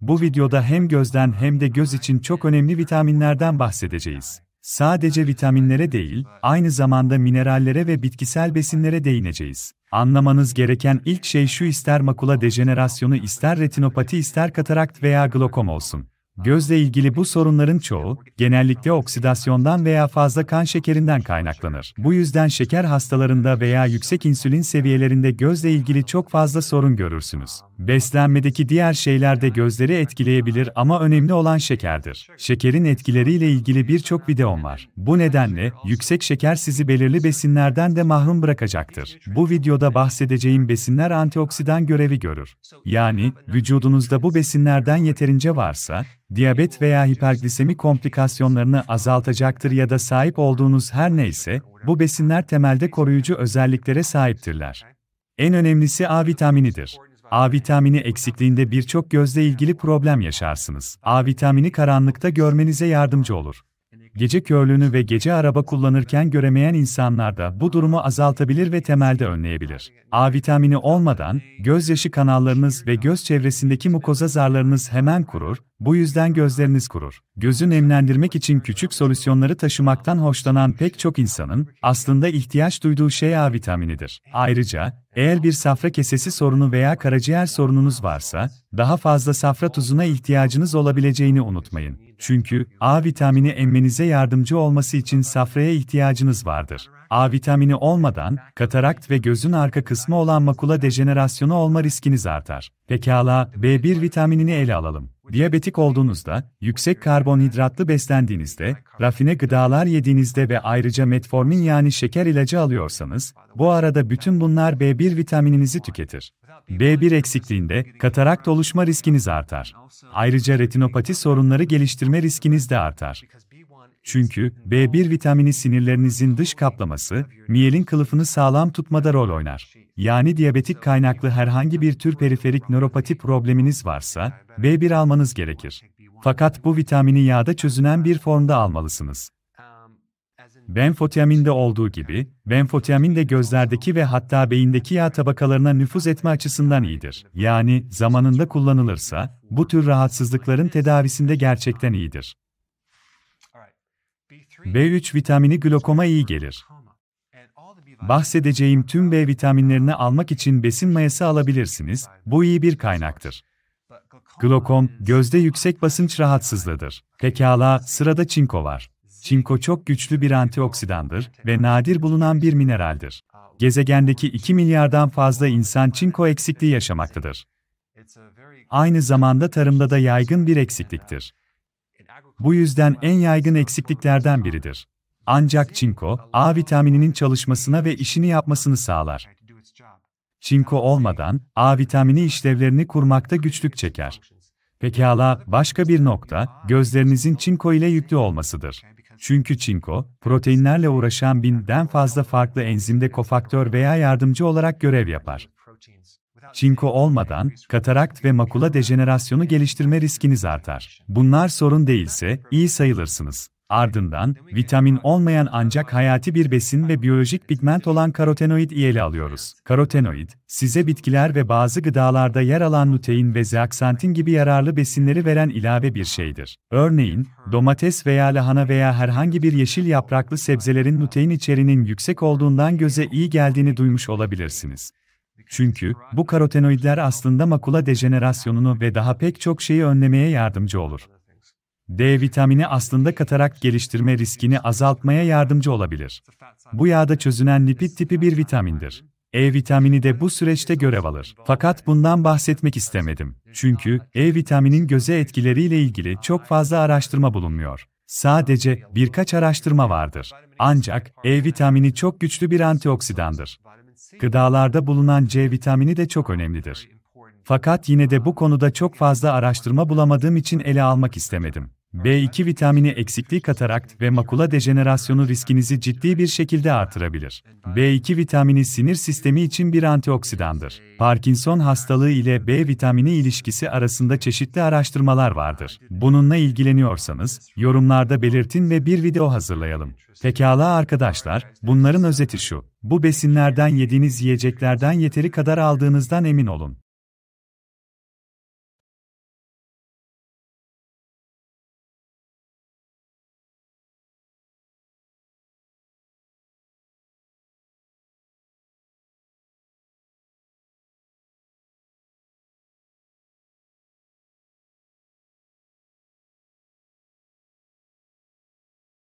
Bu videoda hem gözden hem de göz için çok önemli vitaminlerden bahsedeceğiz. Sadece vitaminlere değil, aynı zamanda minerallere ve bitkisel besinlere değineceğiz. Anlamanız gereken ilk şey şu ister makula dejenerasyonu ister retinopati ister katarakt veya glokom olsun. Gözle ilgili bu sorunların çoğu, genellikle oksidasyondan veya fazla kan şekerinden kaynaklanır. Bu yüzden şeker hastalarında veya yüksek insülin seviyelerinde gözle ilgili çok fazla sorun görürsünüz. Beslenmedeki diğer şeyler de gözleri etkileyebilir ama önemli olan şekerdir. Şekerin etkileriyle ilgili birçok videom var. Bu nedenle, yüksek şeker sizi belirli besinlerden de mahrum bırakacaktır. Bu videoda bahsedeceğim besinler antioksidan görevi görür. Yani, vücudunuzda bu besinlerden yeterince varsa, diyabet veya hiperglisemi komplikasyonlarını azaltacaktır ya da sahip olduğunuz her neyse, bu besinler temelde koruyucu özelliklere sahiptirler. En önemlisi A vitaminidir. A vitamini eksikliğinde birçok gözle ilgili problem yaşarsınız. A vitamini karanlıkta görmenize yardımcı olur. Gece körlüğünü ve gece araba kullanırken göremeyen insanlar da bu durumu azaltabilir ve temelde önleyebilir. A vitamini olmadan, gözyaşı kanallarınız ve göz çevresindeki mukoza zarlarınız hemen kurur, bu yüzden gözleriniz kurur. Gözü nemlendirmek için küçük solüsyonları taşımaktan hoşlanan pek çok insanın, aslında ihtiyaç duyduğu şey A vitaminidir. Ayrıca, eğer bir safra kesesi sorunu veya karaciğer sorununuz varsa, daha fazla safra tuzuna ihtiyacınız olabileceğini unutmayın. Çünkü A vitamini emmenize yardımcı olması için safraya ihtiyacınız vardır. A vitamini olmadan, katarakt ve gözün arka kısmı olan makula dejenerasyonu olma riskiniz artar. Pekala, B1 vitaminini ele alalım. Diyabetik olduğunuzda, yüksek karbonhidratlı beslendiğinizde, rafine gıdalar yediğinizde ve ayrıca metformin yani şeker ilacı alıyorsanız, bu arada bütün bunlar B1 vitamininizi tüketir. B1 eksikliğinde katarakt oluşma riskiniz artar. Ayrıca retinopati sorunları geliştirme riskiniz de artar. Çünkü B1 vitamini sinirlerinizin dış kaplaması, miyelin kılıfını sağlam tutmada rol oynar. Yani diyabetik kaynaklı herhangi bir tür periferik nöropati probleminiz varsa, B1 almanız gerekir. Fakat bu vitamini yağda çözünen bir formda almalısınız. Benfotiaminde olduğu gibi, benfotiamin de gözlerdeki ve hatta beyindeki yağ tabakalarına nüfuz etme açısından iyidir. Yani, zamanında kullanılırsa, bu tür rahatsızlıkların tedavisinde gerçekten iyidir. B3 vitamini glokoma iyi gelir. Bahsedeceğim tüm B vitaminlerini almak için besin mayası alabilirsiniz, bu iyi bir kaynaktır. Glokom, gözde yüksek basınç rahatsızlığıdır. Pekala, sırada çinko var. Çinko çok güçlü bir antioksidandır ve nadir bulunan bir mineraldir. Gezegendeki 2 milyardan fazla insan çinko eksikliği yaşamaktadır. Aynı zamanda tarımda da yaygın bir eksikliktir. Bu yüzden en yaygın eksikliklerden biridir. Ancak çinko, A vitamininin çalışmasına ve işini yapmasını sağlar. Çinko olmadan, A vitamini işlevlerini kurmakta güçlük çeker. Pekala, başka bir nokta, gözlerinizin çinko ile yüklü olmasıdır. Çünkü çinko, proteinlerle uğraşan binden fazla farklı enzimde kofaktör veya yardımcı olarak görev yapar. Çinko olmadan, katarakt ve makula dejenerasyonu geliştirme riskiniz artar. Bunlar sorun değilse, iyi sayılırsınız. Ardından, vitamin olmayan ancak hayati bir besin ve biyolojik pigment olan karotenoid ele alıyoruz. Karotenoid, size bitkiler ve bazı gıdalarda yer alan lutein ve zeaksantin gibi yararlı besinleri veren ilave bir şeydir. Örneğin, domates veya lahana veya herhangi bir yeşil yapraklı sebzelerin lutein içeriğinin yüksek olduğundan göze iyi geldiğini duymuş olabilirsiniz. Çünkü bu karotenoidler aslında makula dejenerasyonunu ve daha pek çok şeyi önlemeye yardımcı olur. D vitamini aslında katarak geliştirme riskini azaltmaya yardımcı olabilir. Bu yağda çözünen lipid tipi bir vitamindir. E vitamini de bu süreçte görev alır. Fakat bundan bahsetmek istemedim. Çünkü E vitaminin göze etkileriyle ilgili çok fazla araştırma bulunmuyor. Sadece birkaç araştırma vardır. Ancak E vitamini çok güçlü bir antioksidandır. Gıdalarda bulunan C vitamini de çok önemlidir. Fakat yine de bu konuda çok fazla araştırma bulamadığım için ele almak istemedim. B2 vitamini eksikliği katarakt ve makula dejenerasyonu riskinizi ciddi bir şekilde artırabilir. B2 vitamini sinir sistemi için bir antioksidandır. Parkinson hastalığı ile B vitamini ilişkisi arasında çeşitli araştırmalar vardır. Bununla ilgileniyorsanız, yorumlarda belirtin ve bir video hazırlayalım. Pekala arkadaşlar, bunların özeti şu. Bu besinlerden yediğiniz yiyeceklerden yeteri kadar aldığınızdan emin olun.